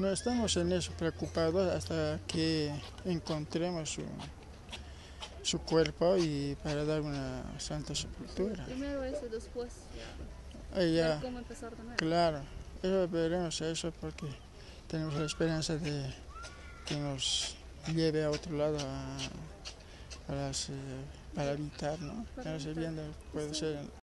No estamos en eso preocupados hasta que encontremos su, su cuerpo y para dar una santa sepultura. Primero eso, después ya. Cómo empezar de nuevo. claro, eso veremos eso porque tenemos la esperanza de que nos lleve a otro lado a, eh, para evitar, ¿no? Para viendo, puede ser